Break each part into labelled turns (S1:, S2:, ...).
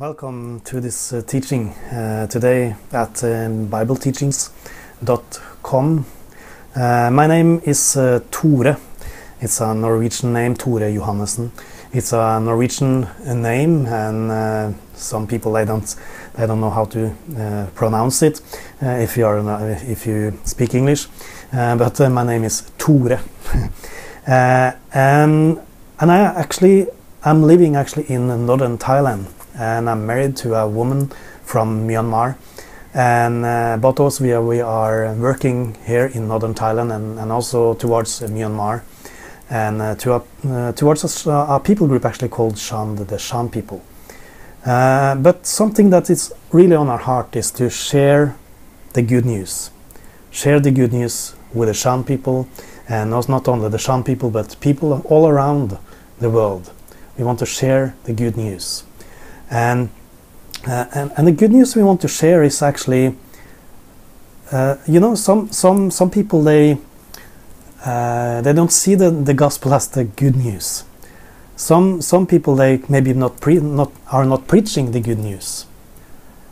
S1: Welcome to this uh, teaching uh, today at um, BibleTeachings.com. Uh, my name is uh, Tore. It's a Norwegian name, Tore Johannessen. It's a Norwegian uh, name, and uh, some people they don't they don't know how to uh, pronounce it uh, if you are uh, if you speak English. Uh, but uh, my name is Tore, uh, and and I actually I'm living actually in northern Thailand and I'm married to a woman from Myanmar. And uh, both of us, we are, we are working here in northern Thailand and, and also towards Myanmar. And uh, to a, uh, towards us, uh, our people group actually called Shan, the, Shan people. Uh, but something that is really on our heart is to share the good news. Share the good news with the Shan people, and not only the Shan people, but people all around the world. We want to share the good news. And, uh, and, and the good news we want to share is actually, uh, you know, some, some, some people, they, uh, they don't see the, the gospel as the good news. Some, some people, they maybe not, pre- not, are not preaching the good news.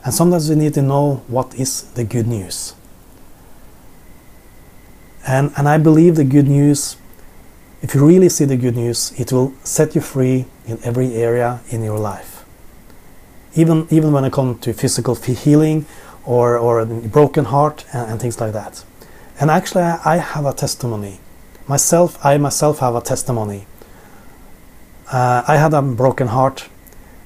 S1: And sometimes we need to know what is the good news. And, and I believe the good news, if you really see the good news, it will set you free in every area in your life even even when it comes to physical healing or or broken heart and, and things like that. And actually, I, I, have a testimony myself. I myself have a testimony. Uh, I had a broken heart,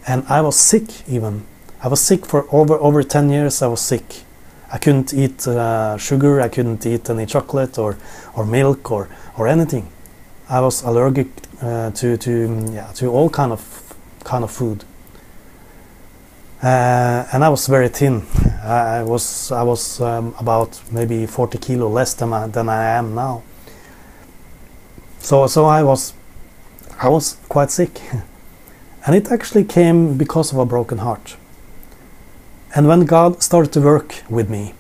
S1: and I was sick. Even I was sick for over over ten years. I was sick. I couldn't eat uh, sugar. I couldn't eat any chocolate or or milk or or anything. I was allergic uh, to to yeah to all kind of kind of food. Uh, and I was very thin. I was I was um, about maybe 40 kilo less than I, than I am now. So so I was I was quite sick, and it actually came because of a broken heart. And when God started to work with me,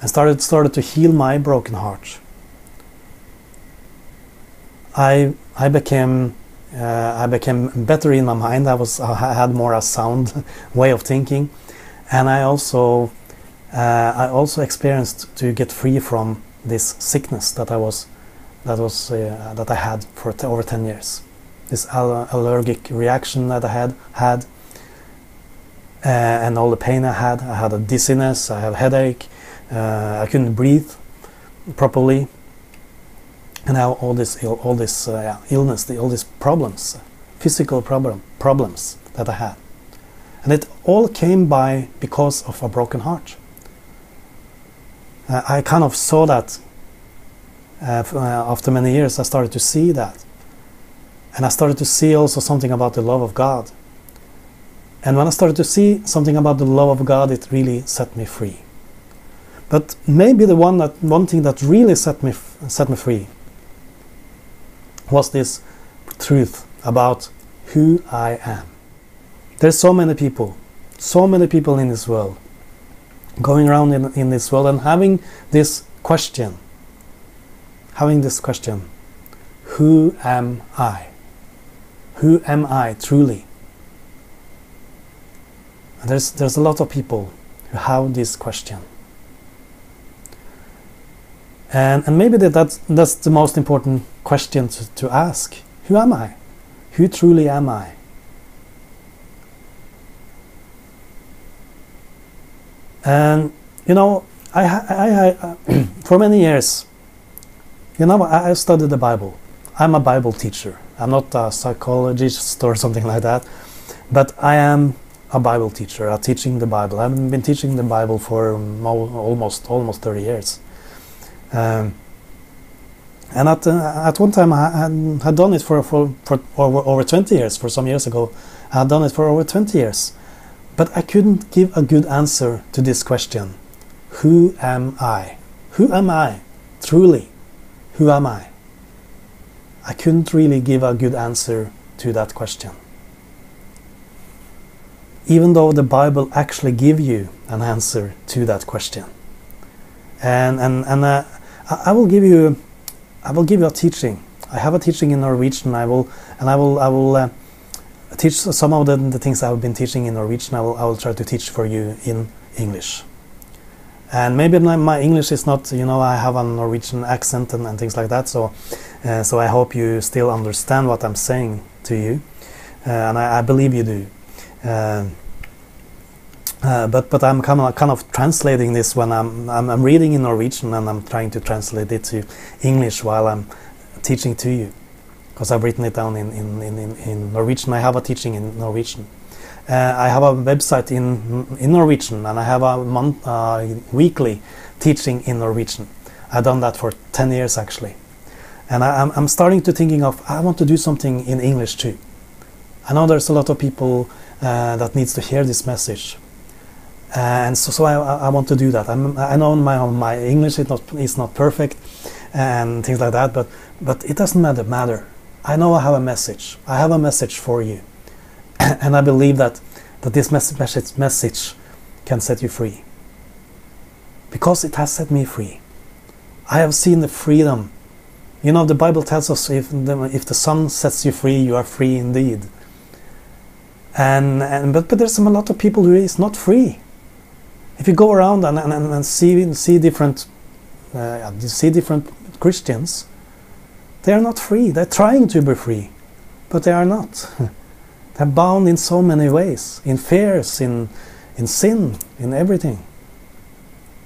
S1: and started started to heal my broken heart, I I became uh, I became better in my mind. I was I had more a sound way of thinking, and I also uh, I also experienced to get free from this sickness that I was that was uh, that I had for over ten years. This all allergic reaction that I had had, uh, and all the pain I had. I had a dizziness. I had a headache. Uh, I couldn't breathe properly and now all this all this uh, illness, all these problems, physical problem problems that I had, and it all came by because of a broken heart. Uh, I kind of saw that uh, after many years. I started to see that, and I started to see also something about the love of God. And when I started to see something about the love of God, it really set me free. But maybe the one that one thing that really set me set me free was this truth about who I am. There's so many people, so many people in this world, going around in, in this world and having this question, having this question, who am I? Who am I truly? And there's, there's a lot of people who have this question. And, and maybe that, that's, that's the most important question to, to ask. Who am I? Who truly am I? And, you know, I, I, I, uh, for many years, you know, I, I studied the Bible. I'm a Bible teacher. I'm not a psychologist or something like that, but I am a Bible teacher, I'm teaching the Bible. I've been teaching the Bible for almost almost 30 years. Um, and at, uh, at one time, I had, done it for, for, for over, over 20 years, for some years ago. I had done it for over 20 years. But I couldn't give a good answer to this question Who am I? Who am I? Truly, who am I? I couldn't really give a good answer to that question. Even though the Bible actually give you an answer to that question. And, and, and uh, I will give you, I will give you a teaching. I have a teaching in Norwegian. I will, and I will, I will uh, teach some of the, the things I've been teaching in Norwegian. I will, I will try to teach for you in English. And maybe my, my English is not, you know, I have a Norwegian accent and, and things like that. So, uh, so I hope you still understand what I'm saying to you, uh, and I, I, believe you do. Uh, but but I'm kind of kind of translating this when I'm, I'm, I'm reading in Norwegian and I'm trying to translate it to English while I'm teaching to you because I've written it down in, in, in, in, Norwegian. I have a teaching in Norwegian. Uh, I have a website in in Norwegian and I have a month, uh, weekly teaching in Norwegian. I've done that for 10 years actually. And I, am starting to thinking of I want to do something in English too. I know there's a lot of people uh, that needs to hear this message Uh, and so, so I, I want to do that. I'm, I know my my English is not is not perfect, and things like that. But but it doesn't matter. Matter. I know I have a message. I have a message for you, and I believe that that this message message can set you free. Because it has set me free. I have seen the freedom. You know, the Bible tells us if the, if the Son sets you free, you are free indeed. And, and but, but there's a lot of people who is not free if you go around and, and, and see see different uh, see different Christians, they are not free. They're trying to be free, but they are not. They're bound in so many ways, in fears, in in sin, in everything.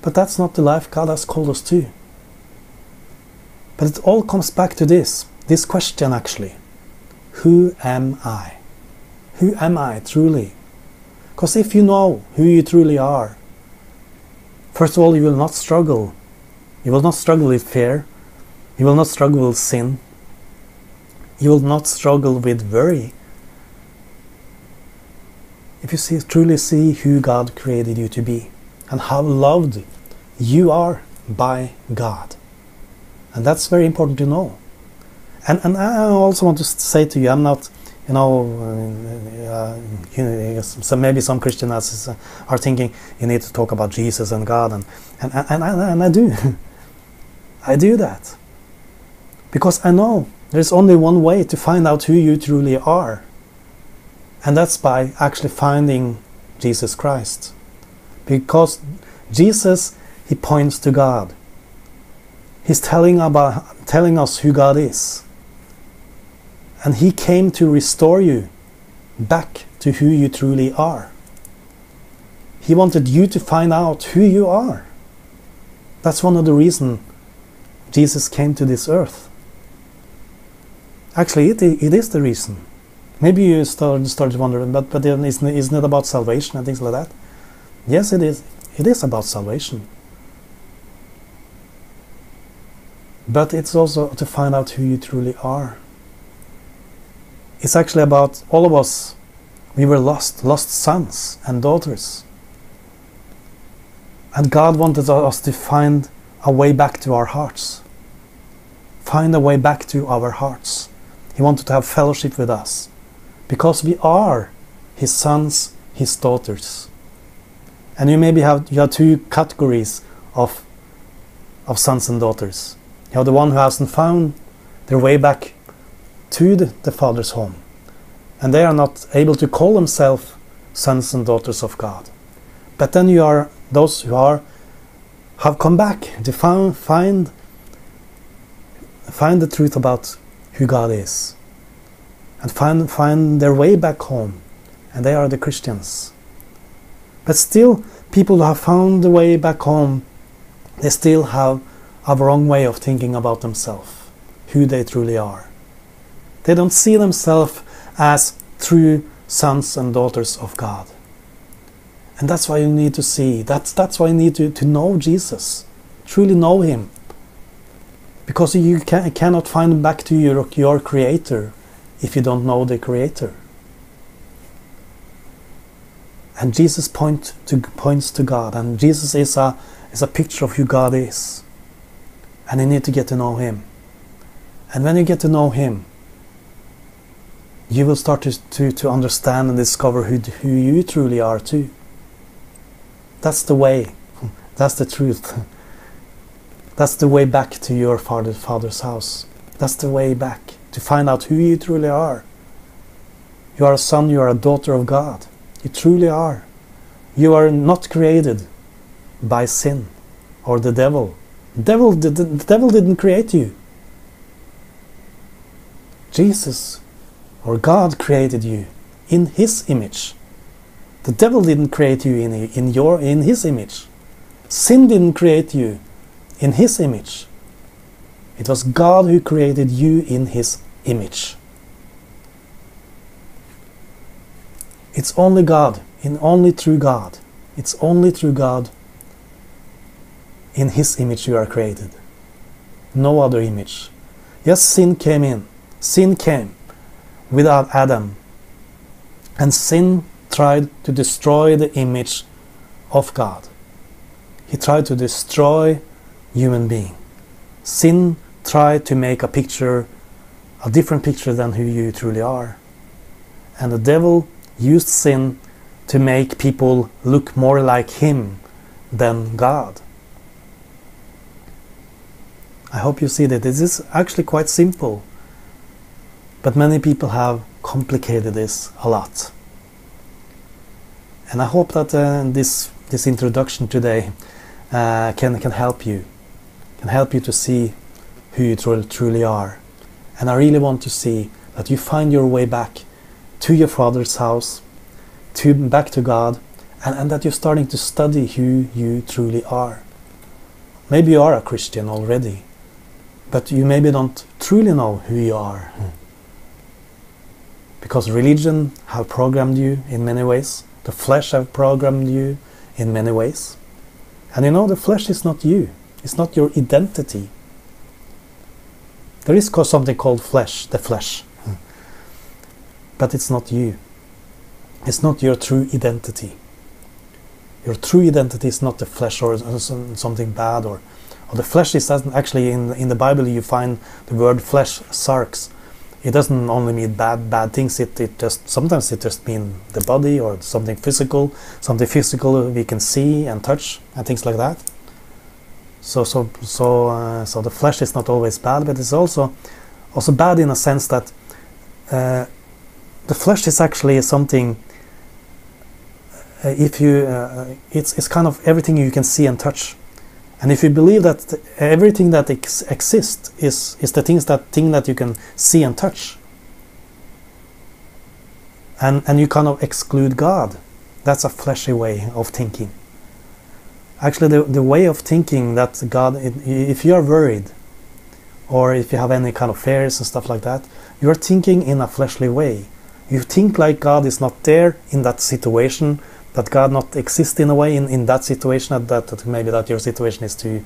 S1: But that's not the life God has called us to. But it all comes back to this this question actually Who am I? Who am I truly? Because if you know who you truly are, First of all, you will not struggle. You will not struggle with fear. You will not struggle with sin. You will not struggle with worry. If you see, truly see who God created you to be and how loved you are by God. And that's very important to know. And, and I also want to say to you, I'm not you know, uh, you know maybe some Christians are thinking you need to talk about Jesus and God, and and and, and, and I do, I do that, because I know there's only one way to find out who you truly are, and that's by actually finding Jesus Christ, because Jesus he points to God. He's telling about telling us who God is. And He came to restore you back to who you truly are. He wanted you to find out who you are. That's one of the reasons Jesus came to this earth. Actually, it, it is the reason. Maybe you start, start wondering, but, but isn't, isn't it about salvation and things like that? Yes, it is. It is about salvation. But it's also to find out who you truly are. It's actually about all of us. We were lost, lost sons and daughters. And God wanted us to find a way back to our hearts. Find a way back to our hearts. He wanted to have fellowship with us because we are His sons, His daughters. And you maybe have you have two categories of of sons and daughters. You have the one who hasn't found their way back to the, the Father's home. And they are not able to call themselves sons and daughters of God. But then you are those who are have come back to find find find the truth about who God is and find find their way back home and they are the Christians but still people who have found the way back home they still have a wrong way of thinking about themselves who they truly are they don't see themselves as true sons and daughters of God. And that's why you need to see. That's, that's why you need to, to know Jesus. Truly know Him. Because you can, cannot find back to your, your Creator if you don't know the Creator. And Jesus point to, points to God. And Jesus is a, is a picture of who God is. And you need to get to know Him. And when you get to know Him, you will start to, to, to understand and discover who, who you truly are too. That's the way. That's the truth. That's the way back to your father, father's house. That's the way back to find out who you truly are. You are a son, you are a daughter of God. You truly are. You are not created by sin or the devil. Devil the, the devil didn't create you. Jesus or God created you in his image. The devil didn't create you in, in your in his image. Sin didn't create you in his image. It was God who created you in his image. It's only God, in only through God. It's only through God in his image you are created. No other image. Yes, sin came in. Sin came without Adam. And sin tried to destroy the image of God. He tried to destroy human being. Sin tried to make a picture, a different picture than who you truly are. And the devil used sin to make people look more like him than God. I hope you see that this is actually quite simple, but many people have complicated this a lot. And I hope that uh, this this introduction today uh, can can help you, can help you to see who you truly are. And I really want to see that you find your way back to your Father's house, to back to God, and, and that you're starting to study who you truly are. Maybe you are a Christian already, but you maybe don't truly know who you are. Because religion have programmed you in many ways. The flesh have programmed you in many ways. And you know, the flesh is not you. It's not your identity. There is something called flesh, the flesh. But it's not you. It's not your true identity. Your true identity is not the flesh or something bad or, or the flesh is actually in in the Bible you find the word flesh sarx. It doesn't only mean bad bad things. It it just sometimes it just mean the body or something physical, something physical we can see and touch and things like that. So so so uh, so the flesh is not always bad, but it's also also bad in a sense that uh, the flesh is actually something. Uh, if you, uh, it's it's kind of everything you can see and touch, and if you believe that everything that ex exists is is the things that thing that you can see and touch, and and you kind of exclude God, that's a fleshy way of thinking. Actually the, the way of thinking that God, if you are worried or if you have any kind of fears and stuff like that, you're thinking in a fleshly way. You think like God is not there in that situation, that God not exists in a way in, in that situation, that, that maybe that your situation is too,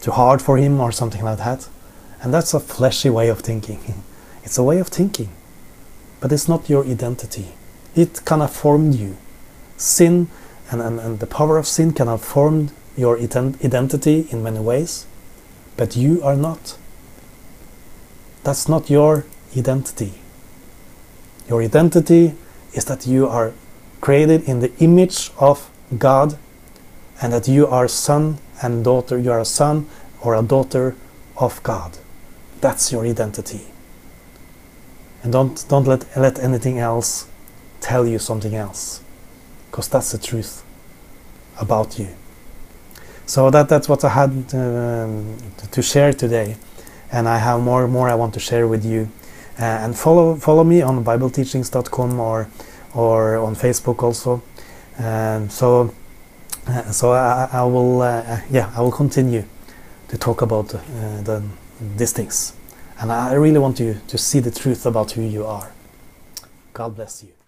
S1: too hard for Him or something like that. And that's a fleshy way of thinking. it's a way of thinking, but it's not your identity. It kind of formed you. Sin and, and, and the power of sin can have formed your identity in many ways, but you are not. That's not your identity. Your identity is that you are created in the image of God and that you are son and daughter, you are a son or a daughter of God. That's your identity. And don't, don't let, let anything else tell you something else because that's the truth about you. So that, that's what I had um, to share today. And I have more more I want to share with you. Uh, and follow follow me on BibleTeachings.com or or on Facebook also. Um, so uh, so I, I will uh, yeah I will continue to talk about uh, the, these things. And I really want you to see the truth about who you are. God bless you.